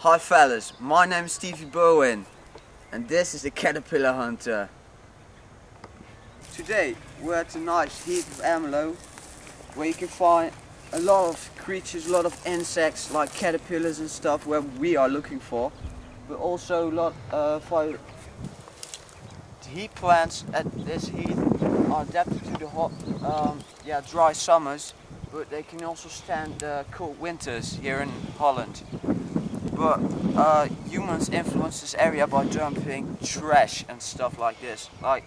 Hi fellas, my name is Stevie Birwin and this is the Caterpillar Hunter. Today we're at a nice heath of Ermelo where you can find a lot of creatures, a lot of insects like caterpillars and stuff where we are looking for. But also a lot of uh, heat plants at this heath are adapted to the hot, um, yeah, dry summers but they can also stand uh, cold winters here in Holland. But uh, humans influence this area by dumping trash and stuff like this. Like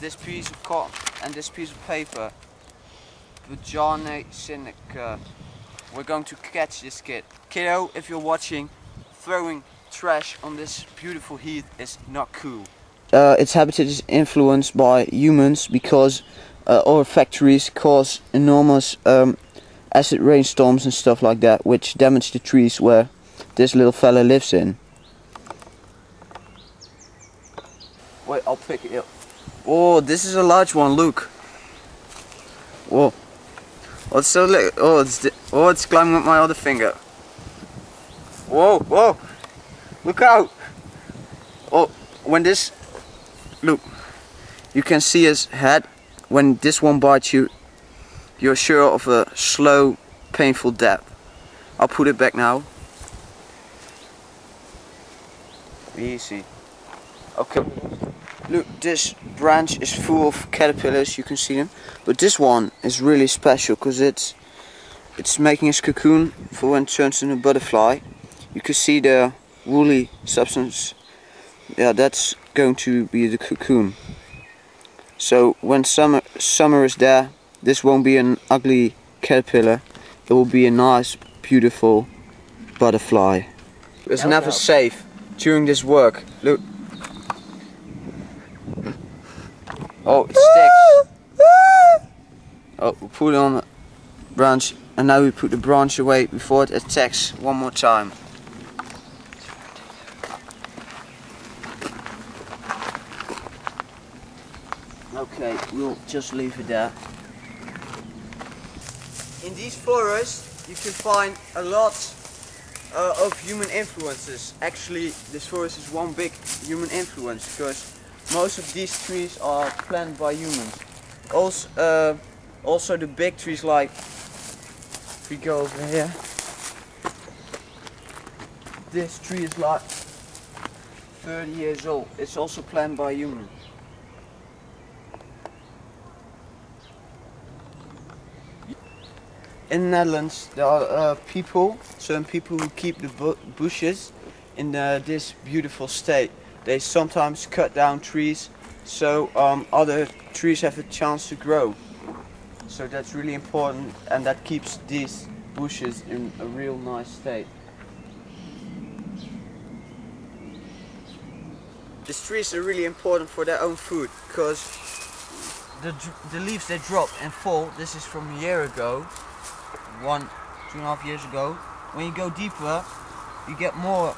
this piece of cotton and this piece of paper. Bajane Sinica. We're going to catch this kid. Kiddo, if you're watching, throwing trash on this beautiful heath is not cool. Uh, its habitat is influenced by humans because uh, our factories cause enormous um, acid rainstorms and stuff like that which damage the trees where this little fella lives in. Wait, I'll pick it up. Oh, this is a large one, look. Whoa. Oh, it's so oh, it's oh, it's climbing up my other finger. Whoa, whoa. Look out. Oh, when this, look, you can see his head when this one bites you, you're sure of a slow, painful death. I'll put it back now. Easy. Okay. Look, this branch is full of caterpillars, you can see them. But this one is really special because it's it's making its cocoon for when it turns into a butterfly. You can see the woolly substance. Yeah, that's going to be the cocoon. So when summer summer is there, this won't be an ugly caterpillar. It will be a nice, beautiful butterfly. It's never safe during this work. Look. Oh, it sticks. Oh, we put it on the branch, and now we put the branch away before it attacks one more time. Okay, we'll just leave it there. In these forests you can find a lot uh, of human influences. Actually this forest is one big human influence because most of these trees are planted by humans. Also, uh, also the big trees like, if we go over here, this tree is like 30 years old. It's also planted by humans. In the Netherlands there are uh, people, certain people who keep the bu bushes in uh, this beautiful state. They sometimes cut down trees so um, other trees have a chance to grow. So that's really important and that keeps these bushes in a real nice state. These trees are really important for their own food because the, the leaves they drop and fall, this is from a year ago, one, two and a half years ago. When you go deeper, you get more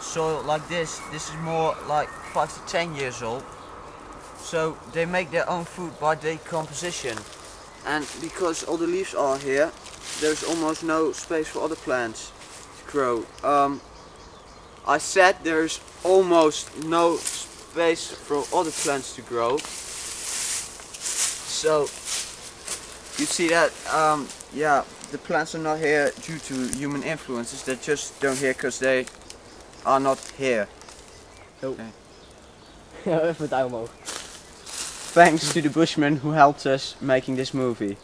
soil like this. This is more like five to ten years old. So they make their own food by decomposition. And because all the leaves are here, there's almost no space for other plants to grow. Um, I said there's almost no space for other plants to grow. So you see that, um, yeah, the plants are not here due to human influences. They just don't here because they are not here. Oh. Okay. Even. Thanks to the Bushmen who helped us making this movie.